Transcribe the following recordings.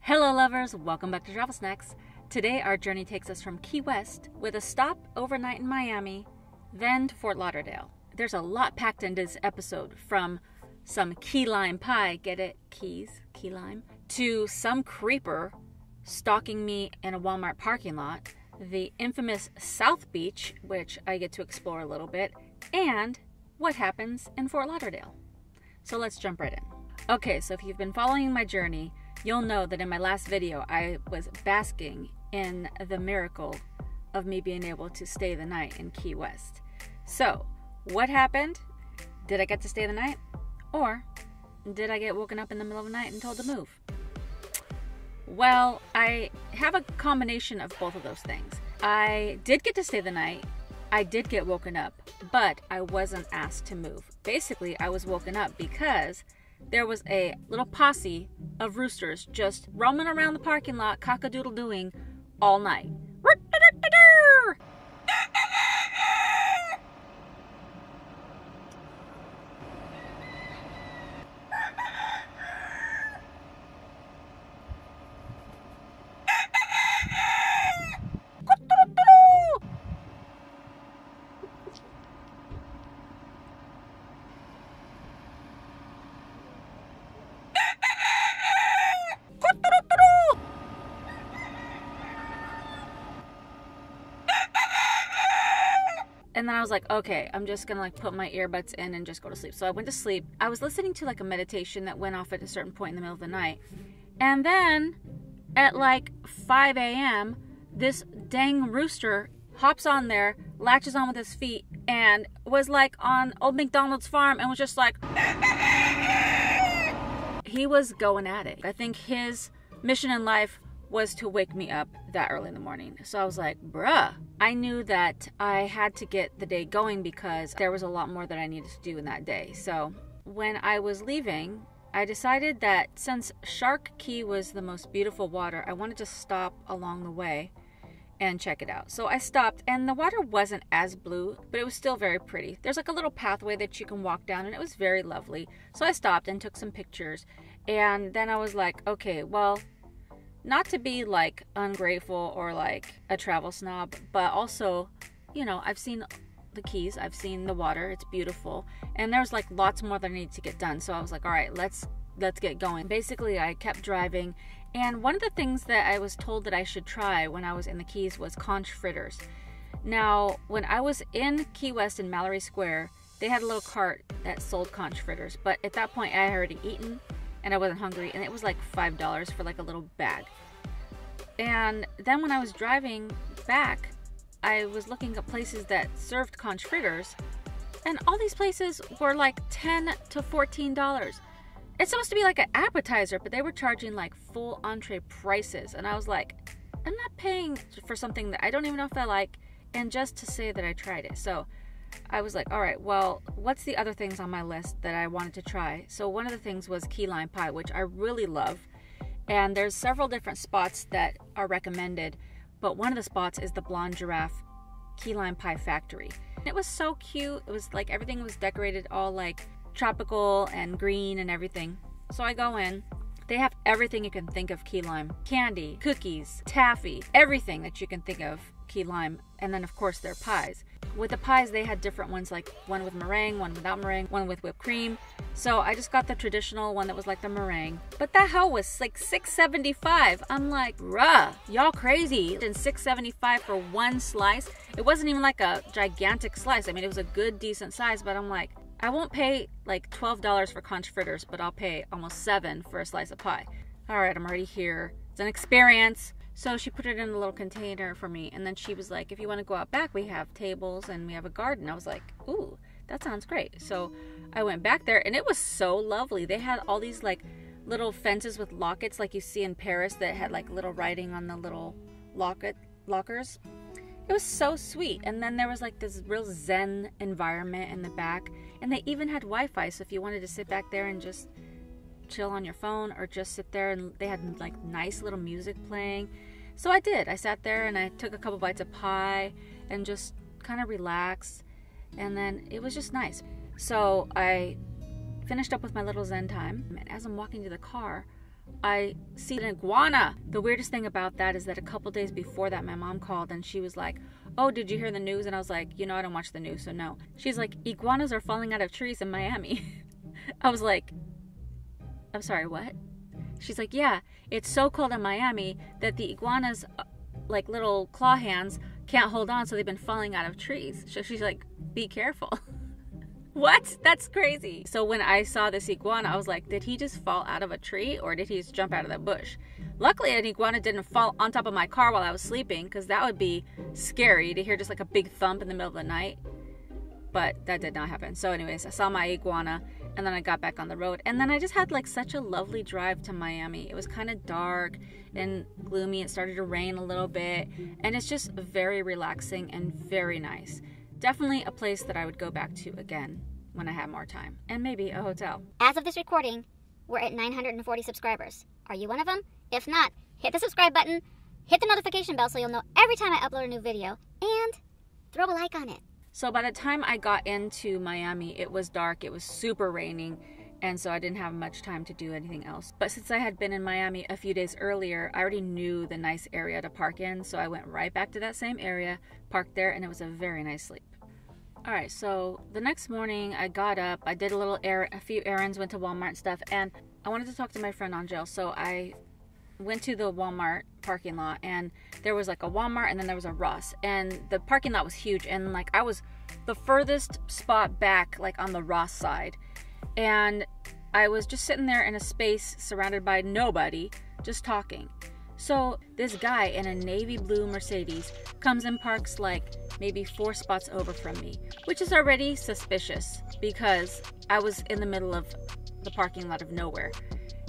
Hello, lovers. Welcome back to Travel Snacks. Today, our journey takes us from Key West with a stop overnight in Miami, then to Fort Lauderdale. There's a lot packed into this episode from some key lime pie, get it? Keys, key lime, to some creeper stalking me in a Walmart parking lot, the infamous South Beach, which I get to explore a little bit, and what happens in Fort Lauderdale. So let's jump right in. Okay, so if you've been following my journey, you'll know that in my last video I was basking in the miracle of me being able to stay the night in Key West. So, what happened? Did I get to stay the night? Or did I get woken up in the middle of the night and told to move? Well, I have a combination of both of those things. I did get to stay the night. I did get woken up, but I wasn't asked to move. Basically, I was woken up because there was a little posse of roosters just roaming around the parking lot, cockadoodle doing all night. And then I was like, okay, I'm just gonna like put my earbuds in and just go to sleep. So I went to sleep. I was listening to like a meditation that went off at a certain point in the middle of the night. And then at like 5 a.m., this dang rooster hops on there, latches on with his feet, and was like on Old McDonald's farm and was just like, he was going at it. I think his mission in life was to wake me up that early in the morning. So I was like, bruh. I knew that I had to get the day going because there was a lot more that I needed to do in that day. So when I was leaving, I decided that since Shark Key was the most beautiful water, I wanted to stop along the way and check it out. So I stopped, and the water wasn't as blue, but it was still very pretty. There's like a little pathway that you can walk down, and it was very lovely. So I stopped and took some pictures. And then I was like, okay, well, not to be like ungrateful or like a travel snob, but also, you know, I've seen the keys, I've seen the water, it's beautiful, and there's like lots more that I need to get done. So I was like, all right, let's let's get going. Basically, I kept driving, and one of the things that I was told that I should try when I was in the Keys was conch fritters. Now, when I was in Key West in Mallory Square, they had a little cart that sold conch fritters, but at that point I had already eaten and I wasn't hungry, and it was like five dollars for like a little bag. And then when I was driving back, I was looking at places that served conch fritters, and all these places were like ten to fourteen dollars. It's supposed to be like an appetizer, but they were charging like full entree prices, and I was like, I'm not paying for something that I don't even know if I like, and just to say that I tried it. So I was like, all right, well, what's the other things on my list that I wanted to try? So one of the things was key lime pie, which I really love. And there's several different spots that are recommended, but one of the spots is the Blond Giraffe Key Lime Pie Factory. It was so cute. It was like everything was decorated all like tropical and green and everything. So I go in. They have everything you can think of key lime candy, cookies, taffy, everything that you can think of key lime. And then, of course, their pies. With the pies, they had different ones, like one with meringue, one without meringue, one with whipped cream. So I just got the traditional one that was like the meringue. But that hell was like 6.75. I'm like, bruh, y'all crazy. And 6.75 for one slice. It wasn't even like a gigantic slice. I mean, it was a good, decent size, but I'm like, I won't pay like $12 for conch fritters, but I'll pay almost seven for a slice of pie. All right, I'm already here. It's an experience. So she put it in a little container for me. And then she was like, if you want to go out back, we have tables and we have a garden. I was like, ooh, that sounds great. So I went back there and it was so lovely. They had all these like little fences with lockets like you see in Paris that had like little writing on the little locket lockers. It was so sweet. And then there was like this real zen environment in the back. And they even had Wi Fi. So if you wanted to sit back there and just chill on your phone or just sit there and they had like nice little music playing. So I did. I sat there and I took a couple bites of pie and just kind of relaxed. And then it was just nice. So I finished up with my little Zen time, and as I'm walking to the car, I see an iguana. The weirdest thing about that is that a couple days before that, my mom called and she was like, Oh, did you hear the news? And I was like, You know, I don't watch the news, so no. She's like, Iguanas are falling out of trees in Miami. I was like, I'm sorry, what? She's like, Yeah, it's so cold in Miami that the iguanas, uh, like little claw hands, can't hold on, so they've been falling out of trees. So she's like, Be careful. What? That's crazy. So when I saw this iguana, I was like, did he just fall out of a tree or did he just jump out of the bush? Luckily, an iguana didn't fall on top of my car while I was sleeping because that would be scary to hear just like a big thump in the middle of the night. But that did not happen. So, anyways, I saw my iguana and then I got back on the road. And then I just had like such a lovely drive to Miami. It was kind of dark and gloomy. It started to rain a little bit. And it's just very relaxing and very nice. Definitely a place that I would go back to again when I have more time, and maybe a hotel. As of this recording, we're at 940 subscribers. Are you one of them? If not, hit the subscribe button, hit the notification bell so you'll know every time I upload a new video, and throw a like on it. So by the time I got into Miami, it was dark, it was super raining, and so I didn't have much time to do anything else. But since I had been in Miami a few days earlier, I already knew the nice area to park in, so I went right back to that same area, parked there, and it was a very nice sleep. All right, so the next morning I got up, I did a little air, a few errands, went to Walmart and stuff, and I wanted to talk to my friend Angel. So I went to the Walmart parking lot, and there was like a Walmart, and then there was a Ross, and the parking lot was huge, and like I was the furthest spot back, like on the Ross side, and I was just sitting there in a space surrounded by nobody, just talking. So this guy in a navy blue Mercedes comes and parks like maybe four spots over from me, which is already suspicious because I was in the middle of the parking lot of nowhere.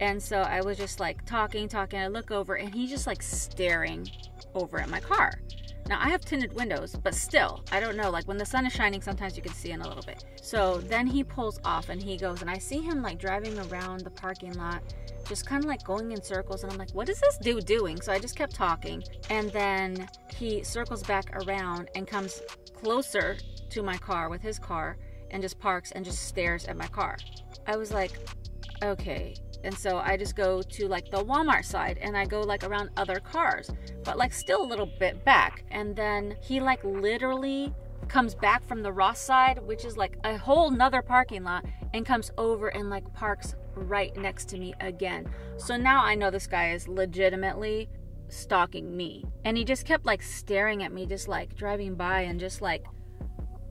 And so I was just like talking, talking. I look over and he's just like staring over at my car. Now I have tinted windows, but still, I don't know. Like when the sun is shining, sometimes you can see in a little bit. So then he pulls off and he goes, and I see him like driving around the parking lot just kind of like going in circles. And I'm like, what is this dude doing? So I just kept talking. And then he circles back around and comes closer to my car with his car and just parks and just stares at my car. I was like, okay. And so I just go to like the Walmart side and I go like around other cars, but like still a little bit back. And then he like literally comes back from the Ross side, which is like a whole nother parking lot, and comes over and like parks right next to me again. So now I know this guy is legitimately stalking me. And he just kept like staring at me, just like driving by and just like,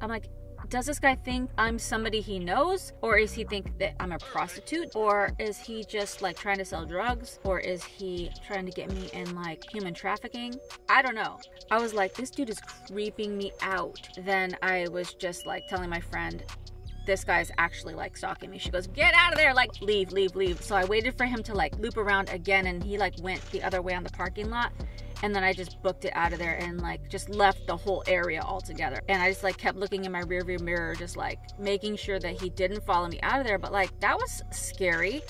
I'm like, does this guy think I'm somebody he knows? Or is he think that I'm a prostitute? Or is he just like trying to sell drugs? Or is he trying to get me in like human trafficking? I don't know. I was like, this dude is creeping me out. Then I was just like telling my friend, this guy's actually like stalking me. She goes, get out of there, like leave, leave, leave. So I waited for him to like loop around again and he like went the other way on the parking lot. And then I just booked it out of there and like just left the whole area altogether. And I just like kept looking in my rearview mirror, just like making sure that he didn't follow me out of there. But like that was scary.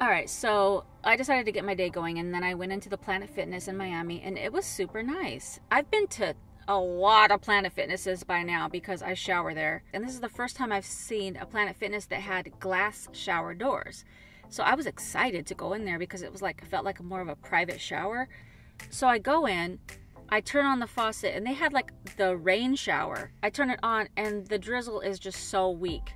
All right, so I decided to get my day going and then I went into the Planet Fitness in Miami and it was super nice. I've been to a lot of Planet Fitnesses by now because I shower there. And this is the first time I've seen a Planet Fitness that had glass shower doors. So I was excited to go in there because it was like, felt like more of a private shower. So I go in, I turn on the faucet, and they had like the rain shower. I turn it on, and the drizzle is just so weak.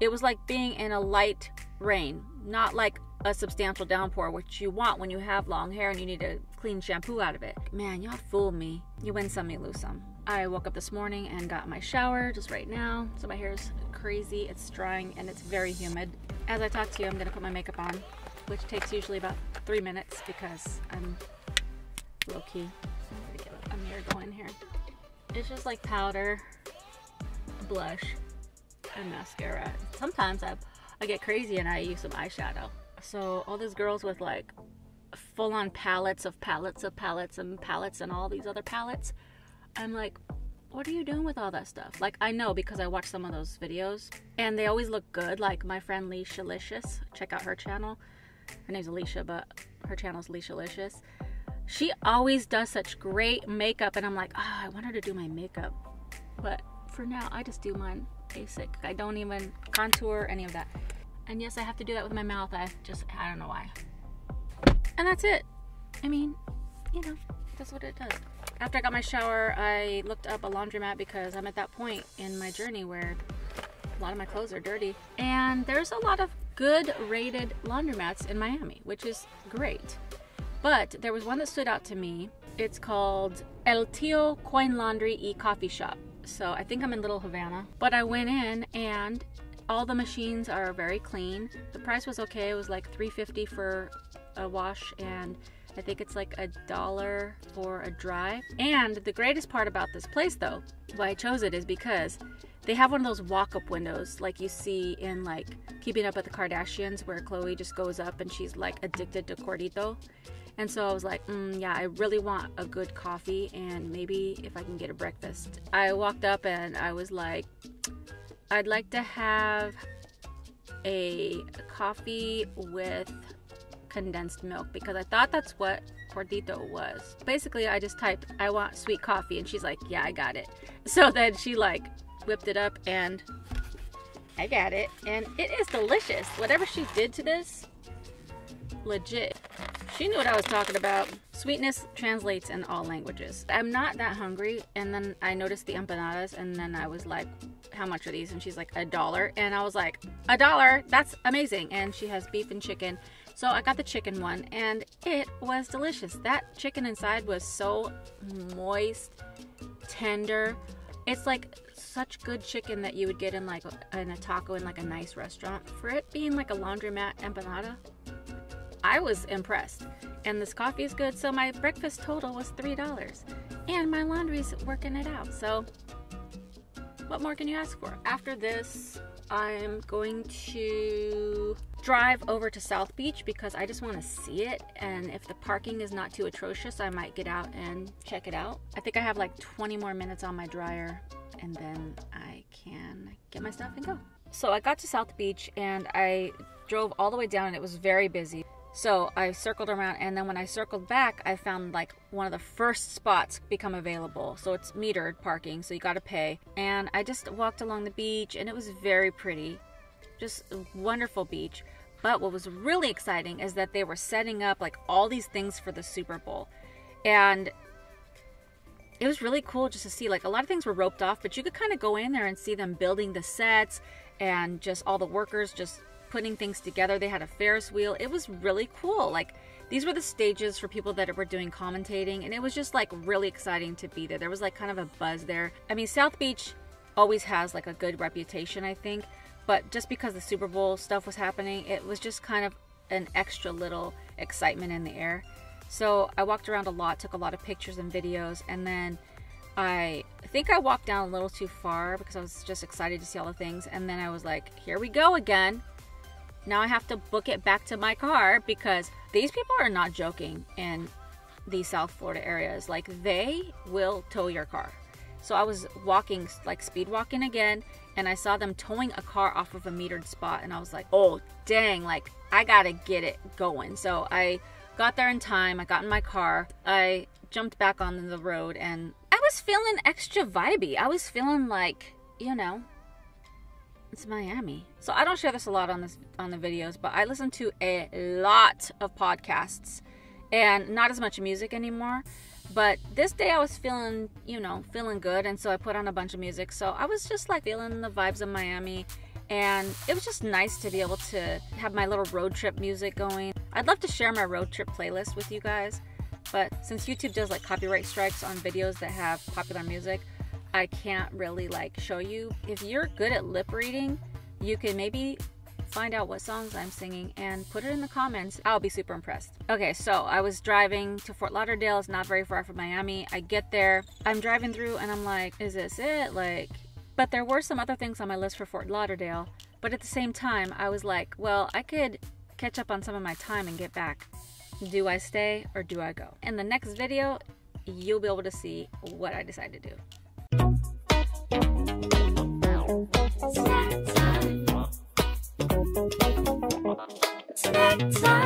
It was like being in a light rain, not like a substantial downpour, which you want when you have long hair and you need a clean shampoo out of it. Man, y'all fooled me. You win some, you lose some. I woke up this morning and got my shower just right now. So my hair is crazy, it's drying, and it's very humid. As I talk to you, I'm gonna put my makeup on, which takes usually about three minutes because I'm low key. A mirror going here. It's just like powder, blush, and mascara. Sometimes I, I get crazy and I use some eyeshadow. So all these girls with like full on palettes of palettes of palettes and palettes and all these other palettes, I'm like, what are you doing with all that stuff? Like I know because I watch some of those videos and they always look good. Like my friend Leisha Licious, check out her channel. Her name's Alicia, but her channel's Leisha Licious. She always does such great makeup and I'm like, oh, I want her to do my makeup. But for now, I just do mine basic. I don't even contour any of that. And yes, I have to do that with my mouth. I just, I don't know why. And that's it. I mean, you know, that's what it does. After I got my shower, I looked up a laundromat because I'm at that point in my journey where a lot of my clothes are dirty. And there's a lot of good rated laundromats in Miami, which is great. But there was one that stood out to me. It's called El Tio Coin Laundry e Coffee Shop. So I think I'm in Little Havana. But I went in and all the machines are very clean. The price was okay. It was like 350 for a wash and I think it's like a dollar for a dry. And the greatest part about this place though, why I chose it is because they have one of those walk-up windows like you see in like Keeping Up with the Kardashians where Khloe just goes up and she's like addicted to Cordito. And so I was like, mm, yeah, I really want a good coffee and maybe if I can get a breakfast. I walked up and I was like, I'd like to have a coffee with condensed milk because I thought that's what Cordito was. Basically, I just typed, I want sweet coffee, and she's like, yeah, I got it. So then she like whipped it up and I got it. And it is delicious. Whatever she did to this, legit. She knew what I was talking about. Sweetness translates in all languages. I'm not that hungry, and then I noticed the empanadas, and then I was like, How much are these? And she's like, A dollar. And I was like, A dollar? That's amazing. And she has beef and chicken. So I got the chicken one, and it was delicious. That chicken inside was so moist, tender. It's like such good chicken that you would get in like in a taco in like a nice restaurant. For it being like a laundromat empanada, I was impressed. And this coffee is good, so my breakfast total was $3. And my laundry's working it out. So, what more can you ask for? After this, I'm going to drive over to South Beach because I just want to see it. And if the parking is not too atrocious, I might get out and check it out. I think I have like 20 more minutes on my dryer, and then I can get my stuff and go. So I got to South Beach and I drove all the way down, and it was very busy. So I circled around, and then when I circled back, I found like one of the first spots become available. So it's metered parking, so you got to pay. And I just walked along the beach, and it was very pretty, just a wonderful beach. But what was really exciting is that they were setting up like all these things for the Super Bowl, and it was really cool just to see like a lot of things were roped off, but you could kind of go in there and see them building the sets and just all the workers just putting things together. They had a Ferris wheel. It was really cool. Like these were the stages for people that were doing commentating, and it was just like really exciting to be there. There was like kind of a buzz there. I mean, South Beach always has like a good reputation, I think, but just because the Super Bowl stuff was happening, it was just kind of an extra little excitement in the air. So I walked around a lot, took a lot of pictures and videos, and then I think I walked down a little too far because I was just excited to see all the things. And then I was like, here we go again. Now I have to book it back to my car because these people are not joking in these South Florida areas. Like they will tow your car. So I was walking, like speed walking again, and I saw them towing a car off of a metered spot, and I was like, oh, dang, like I gotta get it going. So I got there in time, I got in my car, I jumped back on the road, and I was feeling extra vibey. I was feeling like, you know, it's Miami. So I don't share this a lot on this on the videos, but I listen to a lot of podcasts and not as much music anymore. But this day I was feeling, you know, feeling good and so I put on a bunch of music. So I was just like feeling the vibes of Miami and it was just nice to be able to have my little road trip music going. I'd love to share my road trip playlist with you guys, but since YouTube does like copyright strikes on videos that have popular music, I can't really like show you. If you're good at lip reading, you can maybe find out what songs I'm singing and put it in the comments. I'll be super impressed. Okay, so I was driving to Fort Lauderdale. It's not very far from Miami. I get there. I'm driving through and I'm like, is this it? Like, but there were some other things on my list for Fort Lauderdale. But at the same time, I was like, well, I could catch up on some of my time and get back. Do I stay or do I go? In the next video, you'll be able to see what I decide to do. Snack time. Snack time.